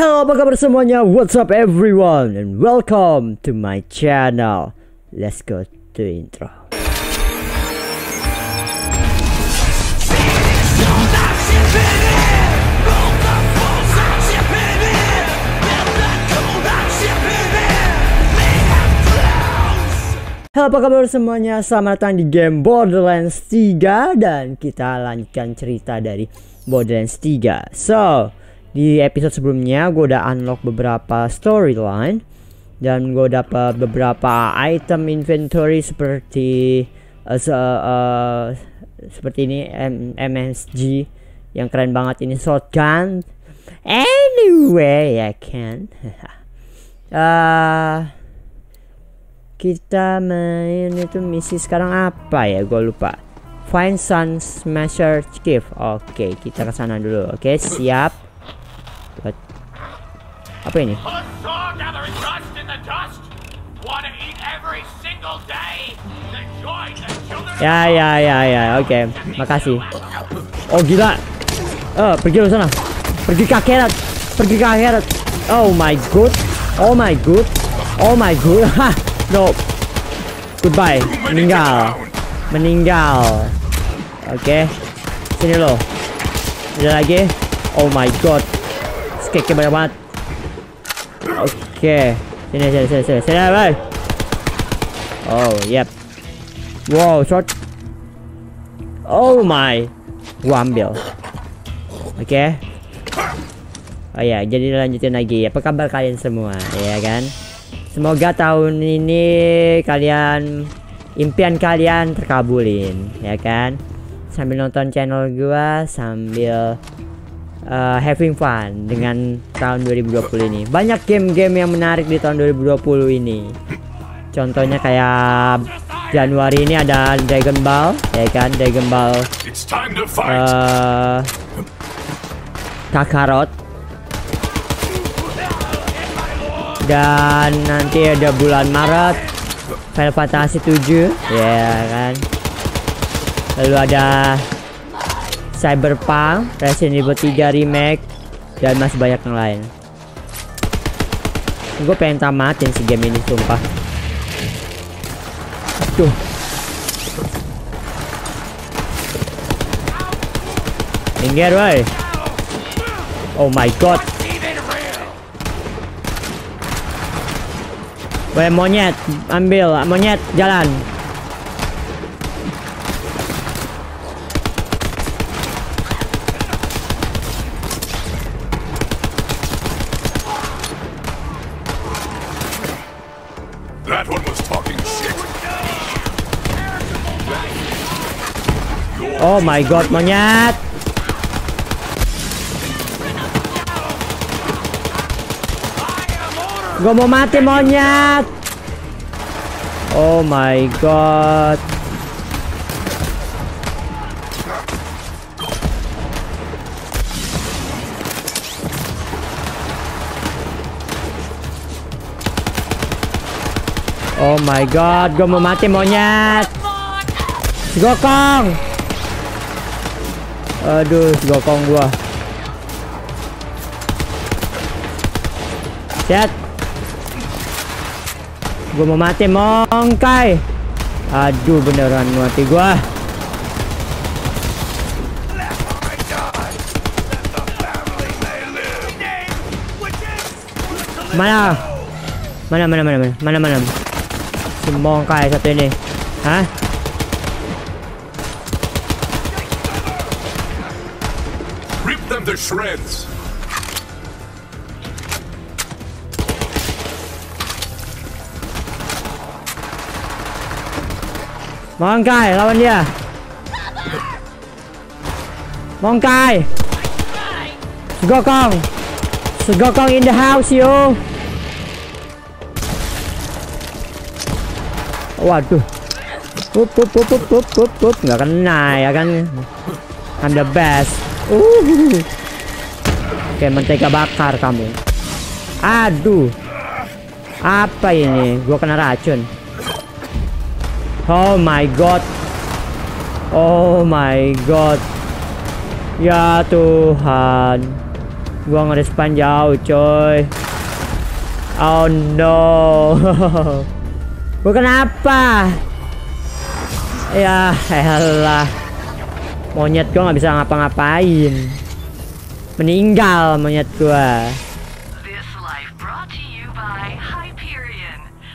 Halo apa kabar semuanya? What's up everyone? And welcome to my channel. Let's go to intro. Halo apa kabar semuanya? Selamat datang di game Borderlands 3 Dan kita lanjutkan cerita dari Borderlands 3 So Di episode sebelumnya gue udah unlock beberapa storyline Dan gue dapat beberapa item inventory seperti uh, se uh, Seperti ini M MSG Yang keren banget. Ini shotgun Anyway ya kan uh, kita main itu misi sekarang apa ya? Gue lupa. Find sun smasher chief. Oke okay, kita ke sana dulu. Oke okay, siap apa ini ya ya ya ya oke okay. makasih oh gila oh pergi ke sana pergi ke akhirat pergi ke akhirat oh my god oh my god oh my god No. Goodbye. Meninggal. Meninggal. Oke. Okay. Sini lo. Ada lagi. Oh my god. Skeknya banyak banget. Oke. Sini sini sini sini. Sini bye. Oh, yep. Wow, short. Oh my. Gua ambil. Oke. Okay. Oh ya, jadi lanjutin lagi. Apa kabar kalian semua? Ya kan? Semoga tahun ini kalian impian kalian terkabulin, ya kan? Sambil nonton channel gua sambil uh, having fun dengan tahun 2020 ini. Banyak game-game yang menarik di tahun 2020 ini. Contohnya kayak Januari ini ada Dragon Ball, ya kan? Dragon Ball uh, Kakarot dan nanti ada bulan Maret Final Fantasy 7 ya kan lalu ada Cyberpunk Resident Evil 3 remake dan masih banyak yang lain. Gue pengen tamatin si game ini sumpah. Tuh minggir woi. Oh my god. Weh monyet, ambil monyet. Jalan. That one was talking shit. Oh my god, monyet. Gue mau mati monyet. Oh my god. Oh my god, gue mau mati monyet. Gokong. Aduh, gokong gua. Chat. Gue mau mati mongkai. Aduh beneran mati gua. Mana? Mana mana mana mana mana mana? Şimdi Monka hesap beni. Ha? Rip them to shreds. Monka, lawan dia. Monka. Sugokong. Sugokong in the house, yo. Waduh. Up up up up up up up nggak kena ya kan. I'm the best. Uh. Oke mentega bakar kamu. Aduh. Apa ini? Gua kena racun. Oh my god. Oh my god. Ya Tuhan. Gua nge-respawn jauh, coy. Oh no. Gua kenapa? Ya, elah. Monyet gua nggak bisa ngapa-ngapain. Meninggal monyet.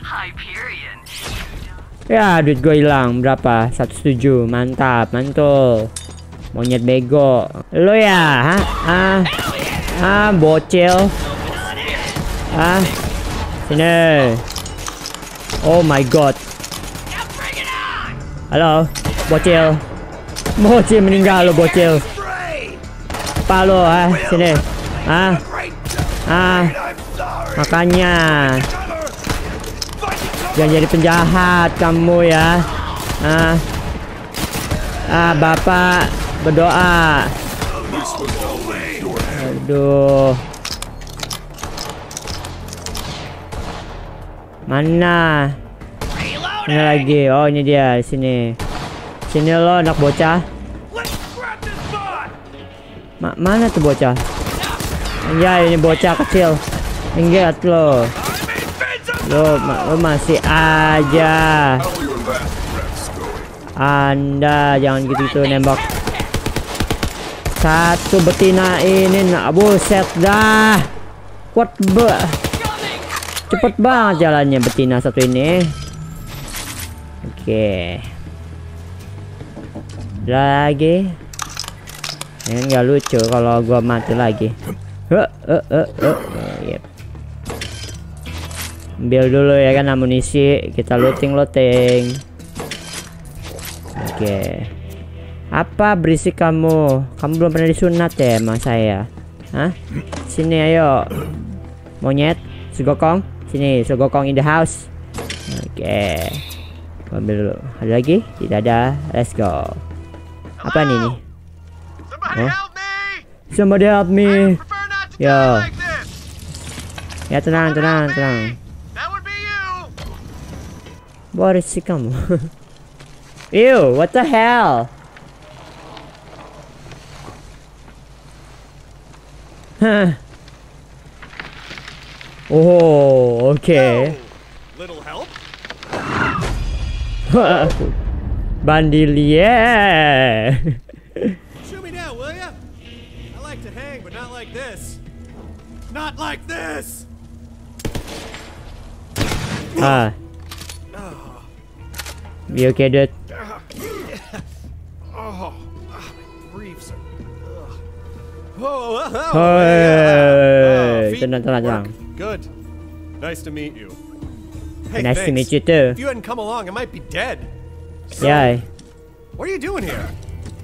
Hyperion. Ya, duit gue hilang berapa? 107. Mantap, mantul. Monyet bego. Lo ya, ha? Ah. Ah, bocil. Ah. Sini. Oh my god. Halo, bocil. Bocil meninggal lo bocil. Apa lo, ah? Sini. Ah. Ah. Makanya. Jangan jadi penjahat kamu ya. Ah. Ah, Bapak berdoa. Aduh. Mana? Mana lagi? Oh, ini dia di sini. Sini lo anak bocah. Ma mana tuh bocah? Ya, ini bocah kecil. Ingat lo. Lo, ma lo masih aja. Anda jangan gitu-gitu nembak. Satu betina ini nak buset dah. Kuat be. Cepet banget jalannya betina satu ini. Oke. Lagi. Ini nggak lucu kalau gua mati lagi. Ambil dulu ya kan amunisi, kita looting looting. Oke. Apa berisik kamu? Kamu belum pernah disunat ya sama saya? Hah? Sini ayo. Monyet, Sugokong. Sini, Sugokong in the house. Oke. Gua Ambil dulu. Ada lagi? Tidak ada. Let's go. Apa nih? Somebody Huh? help me! Somebody help me. This. Ya tenang, tenang, tenang. You. Berisik kamu. Ew, what the hell? Huh. Oh, okay. Little help? Bandilier. Shoot me down, will ya? I like to hang, but not like this. Not like this! ah. You okay, dude? Oh, ah, my briefs are. Ugh. Oh, oh, oh, Hey, feet tenang, tenang. Good. Nice to meet you. Hey, Nice to thanks. meet you too. If you hadn't come along, I might be dead. So, Yeah. What are you doing here?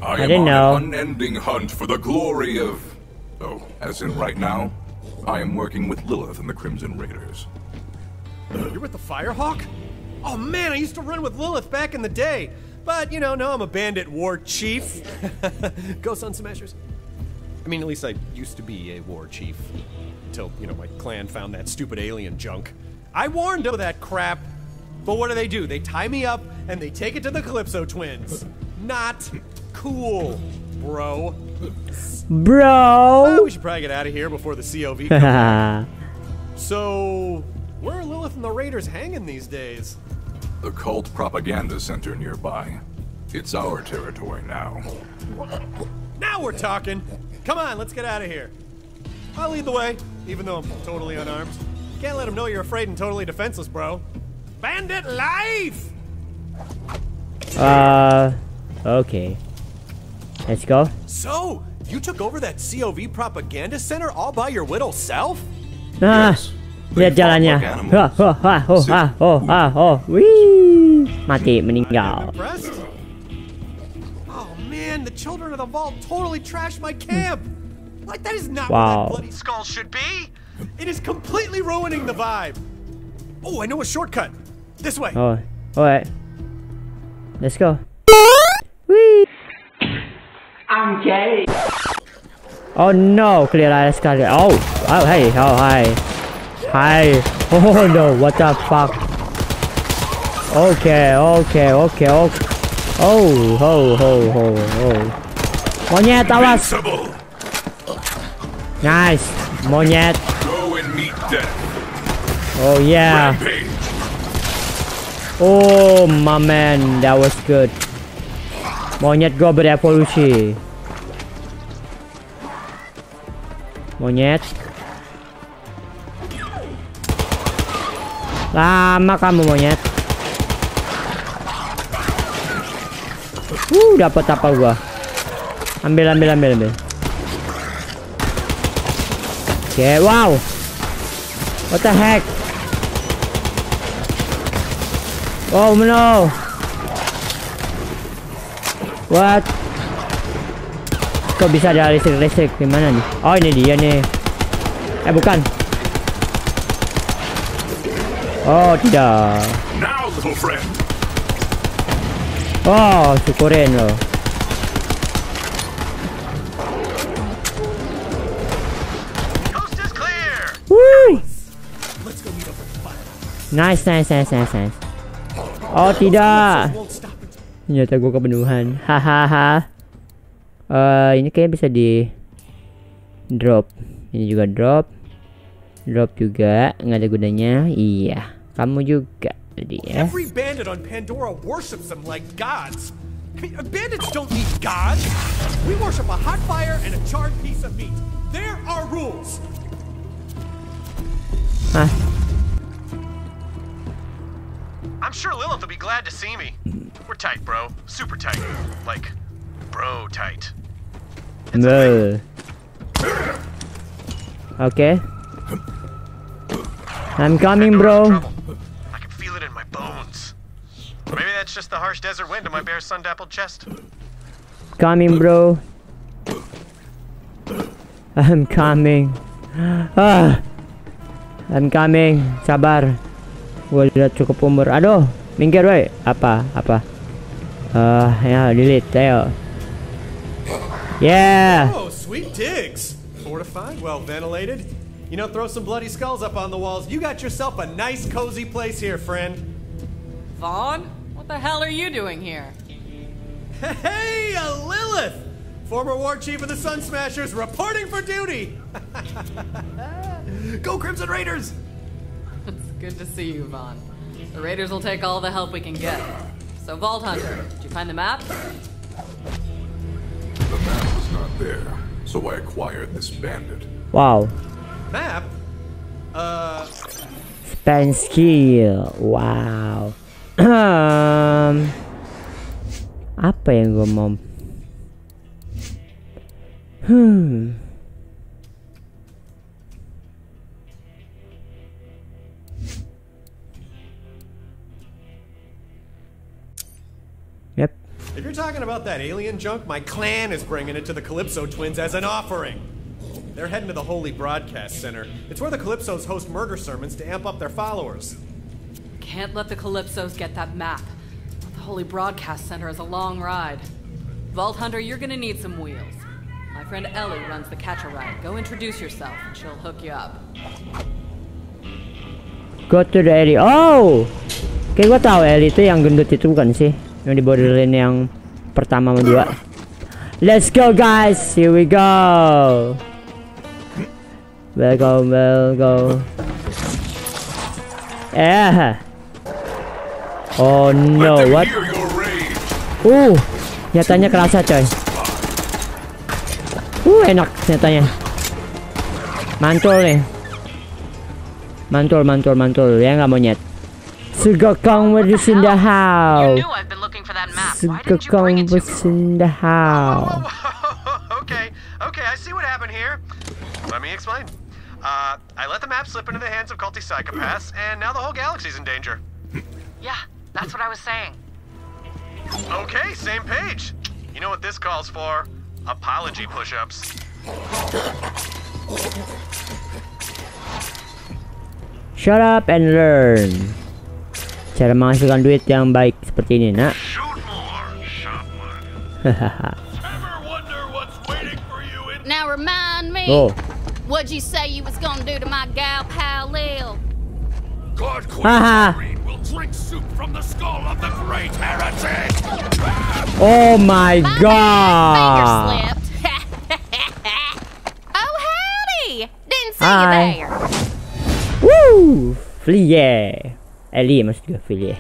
I, I am didn't on know. an unending hunt for the glory of. Oh, as in right now, I am working with Lilith and the Crimson Raiders. You're with the Firehawk? Oh man, I used to run with Lilith back in the day. But, you know, now I'm a bandit war chief. Go Sun Smashers. I mean, at least I used to be a war chief. Until, you know, my clan found that stupid alien junk. I warned them of that crap. But what do they do? They tie me up and they take it to the Calypso twins. Not cool, bro. Well, Bro. we should probably get out of here before the COV comes. So, where are Lilith and the Raiders hanging these days? The cult propaganda center nearby. It's our territory now. Now we're talking. Come on, let's get out of here. I'll lead the way, even though I'm totally unarmed. Can't let them know you're afraid and totally defenseless, bro. Bandit life! uh. Okay. Let's go. So, you took over that COV propaganda center all by your little self? Ah. Yes, they Lihat fought jalannya. like animals. Wah, wah, wah, oh, ah, oh, ah, oh. Wih. Mati, I'm meninggal. Impressed. Oh the children of the vault totally trashed my hmm. camp. Like that is not Wow. what that bloody skull should be. It is completely ruining the vibe. Oh, I know a shortcut. This way. Oh, alright. Let's go. Wih. Oh no, clear air sekali. Oh, oh hey, oh hi, hi. Oh no, what the fuck? Okay, okay, okay, okay. Oh, ho, ho, ho, ho. Monyet, awas. Nice. Monyet. Oh yeah. Oh my man, that was good. Monyet gua berevolusi. Monyet. Lama kamu monyet. Uh, dapat apa gua? Ambil, ambil, ambil, ambil. Oke, wow. What the heck? Oh no. What? Kok bisa ada listrik-listrik gimana nih? Oh ini dia nih. Eh bukan. Oh tidak. Oh syukurin loh. Woo! Nice, nice, nice, nice, nice. Oh tidak. Ternyata gue kepenuhan. Hahaha. Eh ini kayaknya bisa di drop. Ini juga drop. Drop juga nggak ada gunanya. Iya. Kamu juga tadi ya. Every bandit on Pandora worships them like gods. I mean, uh, bandits don't need gods. We worship a hot fire and a charred piece of meat. There are rules. Hah. I'm sure Lilith will be glad to see me. We're tight, bro. Super tight. Like, bro tight. Beuh. Okay. I'm coming, bro. Bones. Maybe that's just the harsh desert wind in my bare sun-dappled chest. Coming, bro. I'm coming. Ah. I'm coming. Sabar. Gue udah cukup umur. Aduh, minggir woi. Apa? Apa? Eh, ya delete. Ayo. Yeah. Oh, sweet digs. Fortified, well ventilated. You know, throw some bloody skulls up on the walls. You got yourself a nice, cozy place here, friend. Vaughn? What the hell are you doing here? Hey, a Lilith! Former war chief of the Sun Smashers reporting for duty! Go Crimson Raiders! It's good to see you, Vaughn. The Raiders will take all the help we can get. So, Vault Hunter, did you find the map? The map was not there, so I acquired this bandit. Wow. Map? Uh, Spend skill. Wow. Apa yang gue mau? Hmm. Yep. if you're talking about that alien junk, my clan is bringing it to the Calypso twins as an offering. They're heading to the Holy Broadcast Center. It's where the Calypsos host murder sermons to amp up their followers. Can't let the Calypsos get that map. The Holy Broadcast Center is a long ride. Vault Hunter, you're gonna need some wheels. My friend Ellie runs the catch a ride. Go introduce yourself and she'll hook you up. Go to the area. Oh, kayak gue tahu Ellie itu yang gendut itu bukan sih? Yang di borderline yang pertama sama dua. Let's go guys, here we go. Well go, well go. Eh! Oh no, what? Uh, nyatanya kerasa coy. Uh, enak nyatanya. Mantul nih. Mantul, mantul, mantul. Ya nggak monyet. Sugokong was in the house. knew I've been looking for that map. Why didn't you Sugokong was me? in the house. okay, okay, I see what happened here. Let me explain. Uh, I let the map slip into the hands of culty psychopaths, and now the whole galaxy's in danger. Yeah, that's what I was saying. Okay, same page. You know what this calls for? Apology push-ups. Shut up and learn. Cara menghasilkan duit yang baik seperti ini, nak. Shoot more, shot one. Ever wonder what's waiting for you in Now remind me, Oh, what'd you say you was gonna do to my gal pal Lil? God Haha. Queen will drink soup from the skull of the great heretic. oh my My god. finger slipped. oh howdy, Hi. there. Woo! Flie. Ellie maksud gue Flie.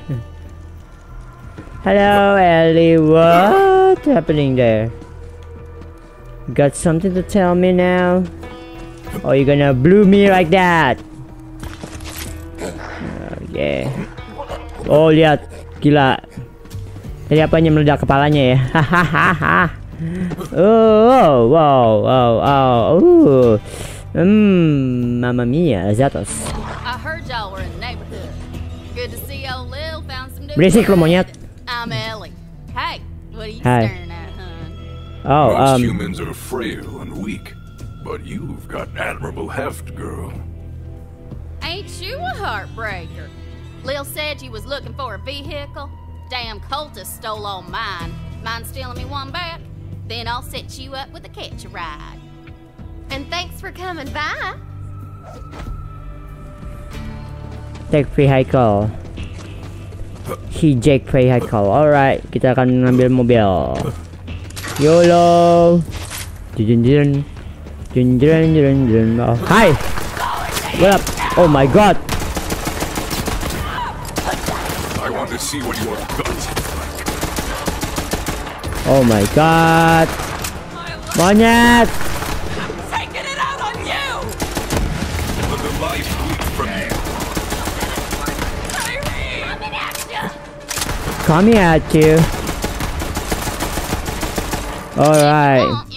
Hello Ellie, what happening there? Got something to tell me now? Or you gonna blue me like that? Oh, Oke. Oh lihat, gila. Tadi apanya meledak kepalanya ya? Hahaha. oh, wow, wow, wow. Uh. Hmm, mamma mia, Zatos. Berisik lo monyet. I'm Ellie. Hey, what are you Hi. staring at, hun? Oh, Most um, humans are frail and weak, but you've got admirable heft, girl. Ain't you a heartbreaker? Lil said you was looking for a vehicle. Damn cultist stole all mine. Mind stealing me one back? Then I'll set you up with a catch a ride. And thanks for coming by. take vehicle. He Jake vehicle. Alright, kita akan ngambil mobil. YOLO. Jun jun jun jun jun jun. Oh, hi. What up? Oh my god. I want to see what your guts Oh my god. Monyet. Taking it out on you! Let the life from you. Coming at you. Alright. Want, you can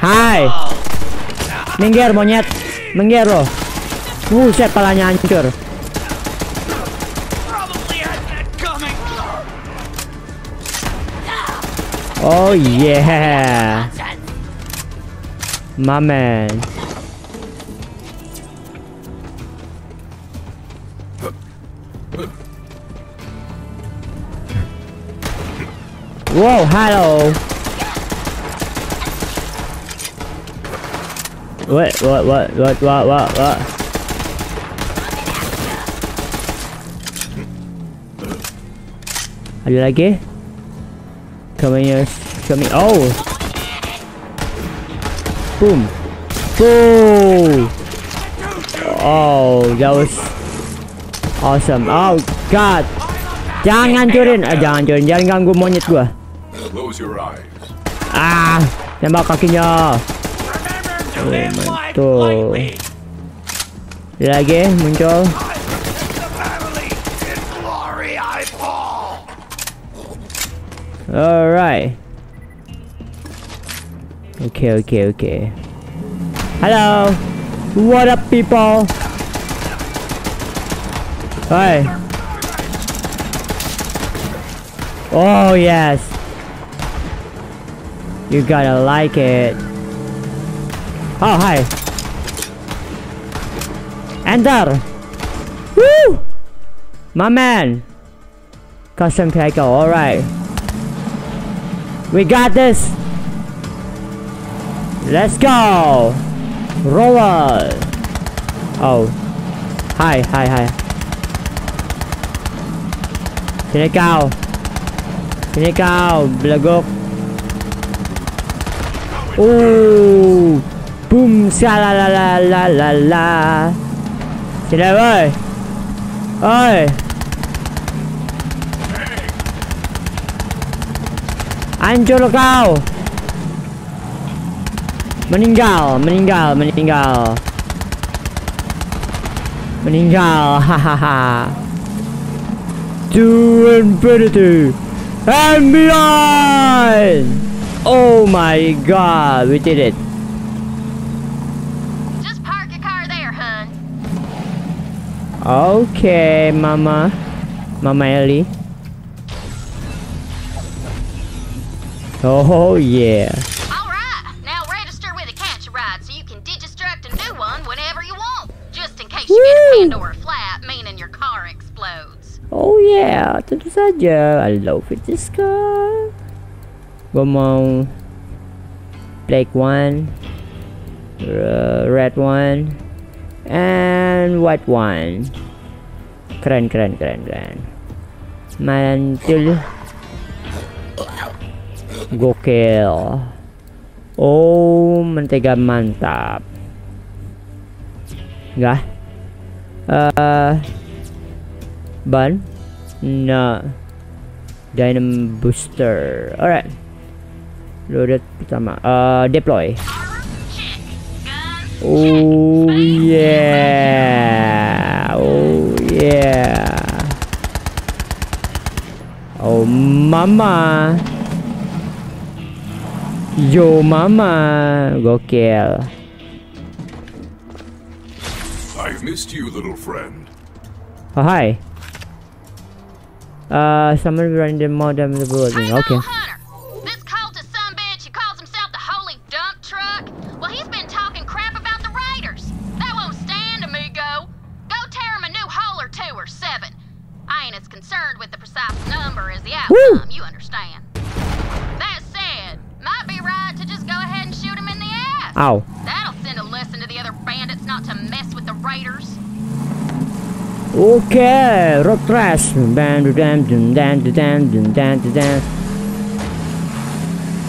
Hai. Minggir monyet. Minggir lo. Buset palanya hancur. Oh yeah. My man. Whoa, hello. What, what, what, what, what, what, what? Ada lagi? Coming here, coming. Oh, boom, boom. Oh, that was awesome. Oh God, jangan hancurin, ah, jangan hancurin, jangan ganggu monyet gua. Ah, tembak kakinya. mantul lagi muncul alright. Okay okay okay. Hello. What up people? Hi. Oh yes. You gotta like it. Oh, hi. Enter. Woo! My man. Custom vehicle, alright. We got this. Let's go. Roll. Oh. Hi, hi, hi. Sini kau. Sini kau, belegok. Ooh. Boom, la la la la la la. Sini, woi. Oi. Hancur kau. Meninggal, meninggal, meninggal. Meninggal, hahaha. To infinity and beyond. Oh my god, we did it. Just park your car there, hun. Okay, Mama. Mama Ellie. Oh yeah. All right, now register with a catch ride so you can digistruct a new one whenever you want. Just in case you get a Woo! Pandora flat, meaning your car explodes. Oh yeah, tentu saja. I love it this car. Gue mau black one, uh, red one, and white one. Keren, keren, keren, keren. Mantul. Gokil. Oh, mentega mantap. Enggak. Eh ban. No. Dynam booster. Alright. Loaded pertama. Uh, deploy. Oh mama. Yo mama. Gokil. I've missed you, little friend. Oh hi. Uh, someone running the modem the building. Okay. Okay, rock trash.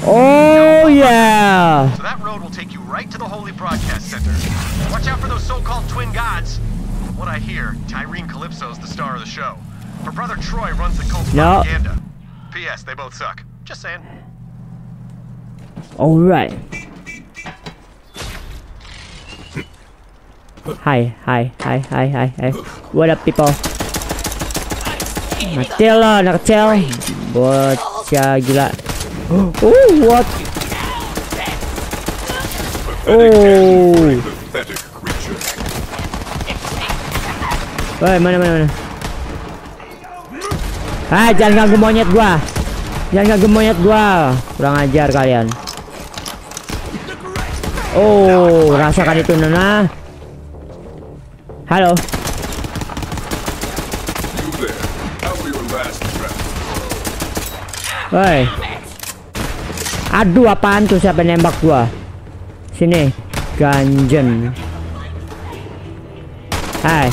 Oh yeah. So that road will take you right to the Holy Broadcast Center. Watch out for those so-called twin gods. From what I hear, Tyrene Calypso's the star of the show. Her brother Troy runs the cult's No. propaganda. P.S. They both suck. Just saying. All right. Hi, hi, hi, hi, hi, hi. What up, people? Mati lah, anak kecil. Bocah gila. Oh, what? Oh. Woi, mana mana mana. Hai, jangan ganggu monyet gua. Jangan ganggu monyet gua. Kurang ajar kalian. Oh, rasakan itu Nona. Halo. Woi. Aduh, apaan tuh siapa nembak gua? Sini. Ganjen. Hai.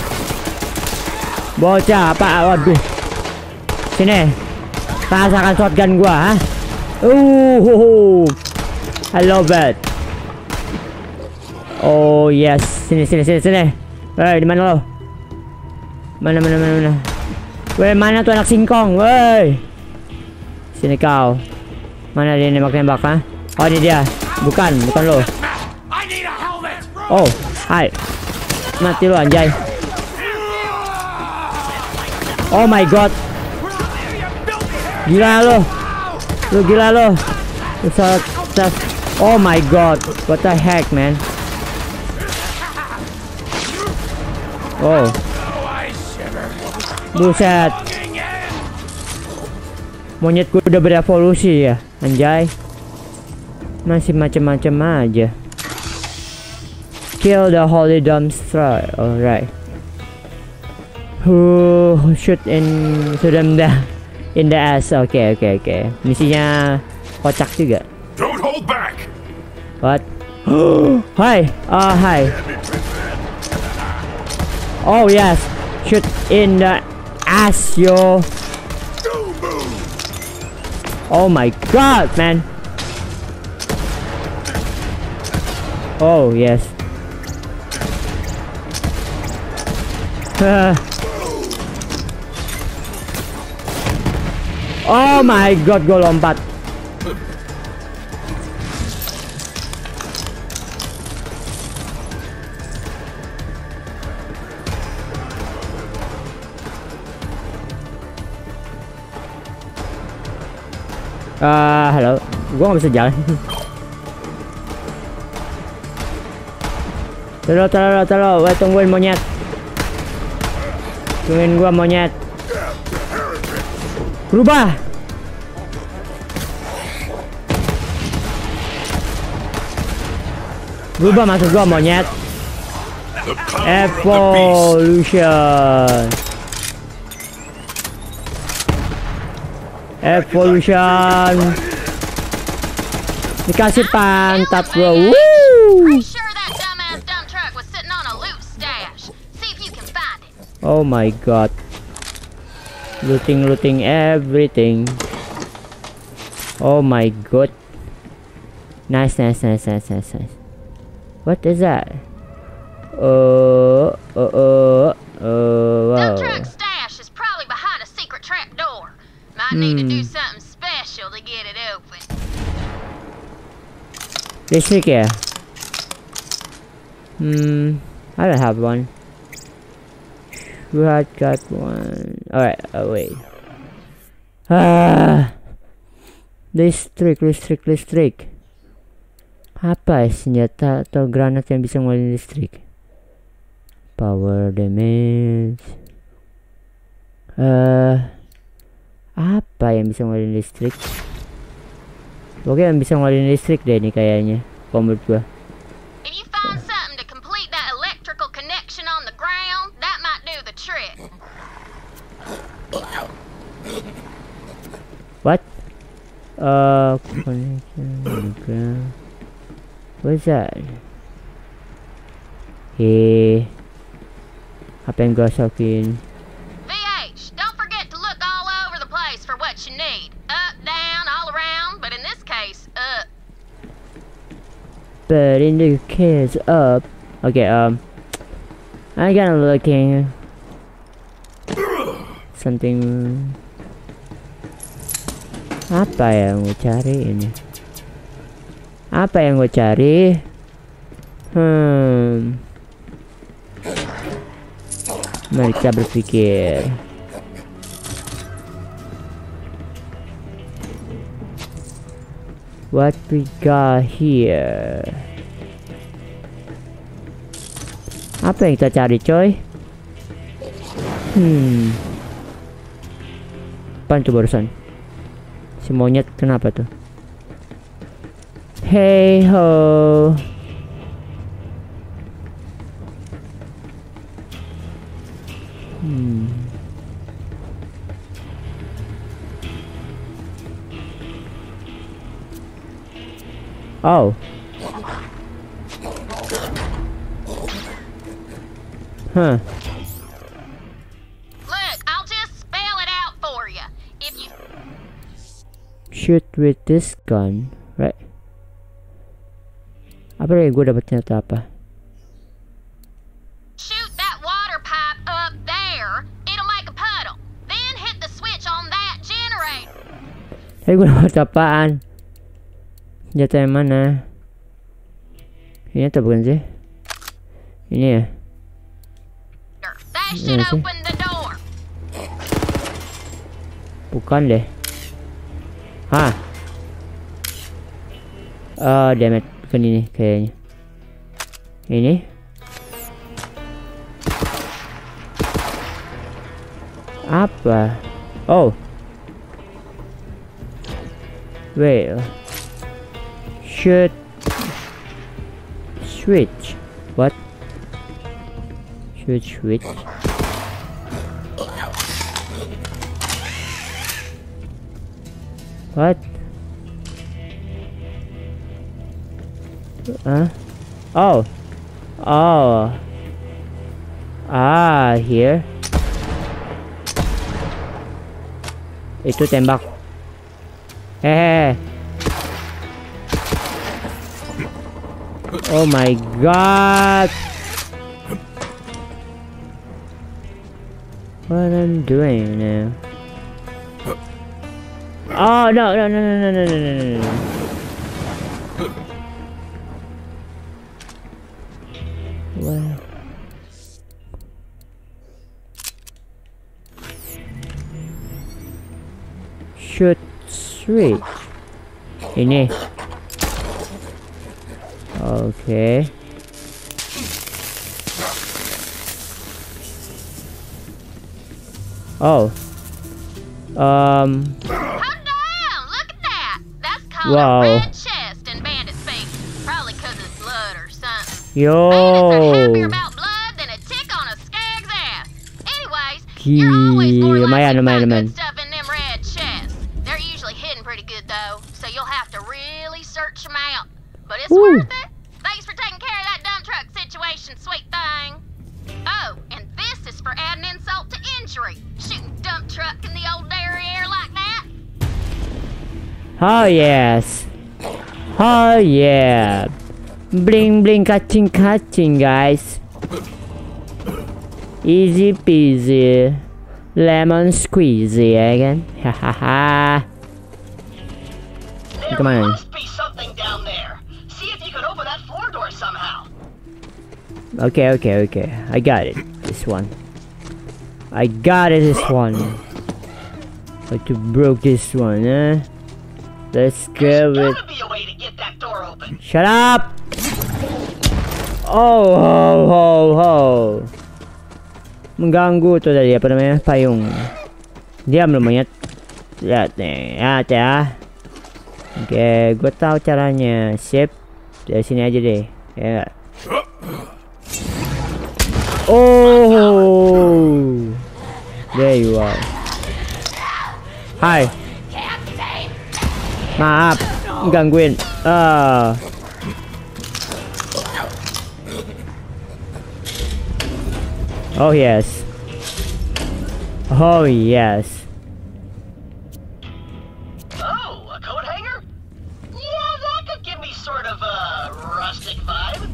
Bocah apa? Waduh. Sini. Rasakan shotgun gua, ha? Uh. I love it. Oh yes, sini sini sini sini. Woi, di mana lo? Mana mana mana mana? Woi, mana tuh anak singkong? Woi. Sini kau. Mana dia nembak-nembak, ha? Oh, ini dia. Bukan, bukan lo. Oh, hai. Mati lo anjay. Oh my god. Gila lo. Lu gila lo. Oh my god. What the heck, man? Oh. Buset. Monyetku udah berevolusi ya, anjay. Masih macam-macam aja. Kill the holy dumpster. Alright. Who shoot in to them the in the ass. Oke oke oke. Misinya kocak juga. Don't hold back! What? hi. Oh hi. Oh yes. Shoot in the ass, yo. Oh my god, man. Oh yes. oh my god, go gue Ah, halo. Gua nggak bisa jalan. Telo, telo, telo. Tungguin monyet. Tungguin gua monyet. Berubah. Berubah maksud gua monyet. The stash. See if you can find it. Oh my god. Looting, looting everything. Oh my god. Nice, nice, nice, nice, nice, nice. What is that? Uh, uh, uh, uh, wow. Dump truck Might need to do Hmm. something special to get it open. Listrik ya? Hmm, I don't have one. I got one. Alright, oh wait. Ah, This trick, listrik, listrik. Apa senjata atau granat yang bisa ngeluarin listrik? Power damage. Eh, apa yang bisa ngeluarin listrik oke yang bisa ngeluarin listrik deh ini kayaknya komod gua What? Uh, connection. What's that? Hey, apa yang gua sokin? But in the case of okay, um, I got looking something. Apa yang gue cari ini? Apa yang gue cari? Hmm. Mari kita berpikir. What we got here? Apa yang kita cari, coy? Hmm. Apaan tuh barusan? Si monyet kenapa tuh? Hey ho. Oh. Huh. Look, I'll just spell it out for you. If you Shoot with this gun, right? Apa lagi gue dapet ternyata apa? shoot that water pipe up there, it'll make a puddle. Then hit the switch on that generator. Tapi gue dapet apaan? Senjata yang mana? Ini atau bukan sih? Ini ya? Door. Bukan deh. Hah? Oh, damn it. Bukan ini kayaknya. Ini? Apa? Oh. Wait. Should switch. What? Should switch. What? Huh? Oh. Oh. Ah, here. Itu tembak. Eh. Oh my god. What I'm doing now? Oh no no no no no no no no no. What? Shoot switch. Ini. Okay. Oh. Um. Hot damn! Look at that! That's called Wow. a red chest in bandit speak. Probably 'cause it's blood or something. Bandits are Yo. happier about blood than a tick on a skag's ass. Anyways, you're always more likely to find good Oh yes. Oh yeah. Bling bling catching catching guys. Easy peasy. Lemon squeezy again. Ha ha ha. Come on. Okay, okay, okay. I got it. This one. I got it, this one. But to broke this one, eh? Let's go with. gotta be a way to get that door open. Shut up! Oh, ho, ho, ho. Mengganggu tuh tadi apa namanya payung. Diam lu monyet. Lihat nih, ya ya. Oke, gue tahu caranya. Sip. Dari sini aja deh. Ya. nggak? Oh, there you are. Hai. Maaf, gangguin. Ah. Oh yes. Oh yes. Oh, a coat hanger? Yeah, that could give me sort of a rustic vibe.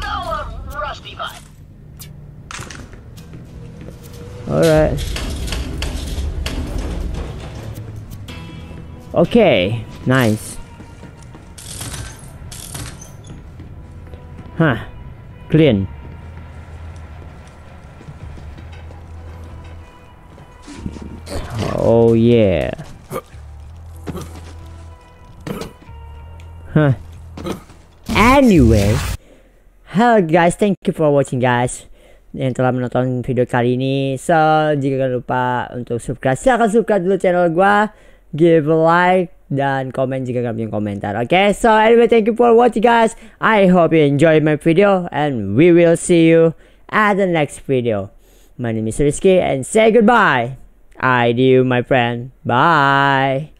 No, a rusty vibe. Alright. Okay, nice. Huh. Clean. Oh yeah. Huh. Anyway, hello guys, thank you for watching guys yang telah menonton video kali ini. So, jika kalian lupa untuk subscribe, silahkan subscribe dulu channel gua, give a like dan komen jika kalian punya komentar. Okay? so anyway, thank you for watching guys. I hope you enjoyed my video and we will see you at the next video. My name is Rizky and say goodbye. I do, my friend. Bye.